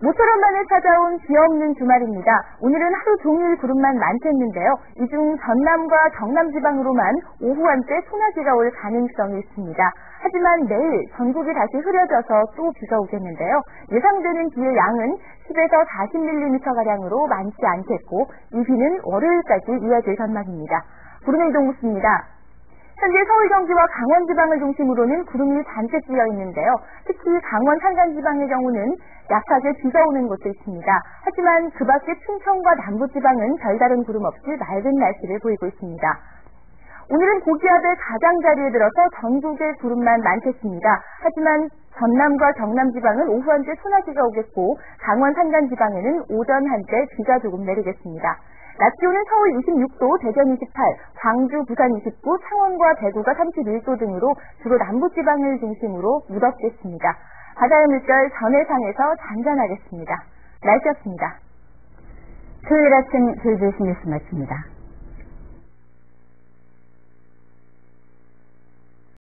모처럼 만에 찾아온 비 없는 주말입니다. 오늘은 하루 종일 구름만 많겠는데요. 이 중 전남과 경남 지방으로만 오후 한때 소나기가 올 가능성이 있습니다. 하지만 내일 전국이 다시 흐려져서 또 비가 오겠는데요. 예상되는 비의 양은 10에서 40mm가량으로 많지 않겠고 이 비는 월요일까지 이어질 전망입니다. 구름의 이동국입니다. 현재 서울 경기와 강원 지방을 중심으로는 구름이 잔뜩 끼어 있는데요. 특히 강원 산간 지방의 경우는 약하게 비가 오는 곳도 있습니다. 하지만 그 밖에 충청과 남부 지방은 별다른 구름 없이 맑은 날씨를 보이고 있습니다. 오늘은 고기압의 가장자리에 들어서 전국에 구름만 많겠습니다. 하지만 전남과 경남 지방은 오후 한때 소나기가 오겠고 강원 산간 지방에는 오전 한때 비가 조금 내리겠습니다. 낮 기온은 서울 26도, 대전 28, 광주, 부산 29, 창원과 대구가 31도 등으로 주로 남부지방을 중심으로 무덥겠습니다. 바다의 물결 전해상에서 잔잔하겠습니다. 날씨였습니다. 토요일 아침 조이조시 뉴스 마칩니다.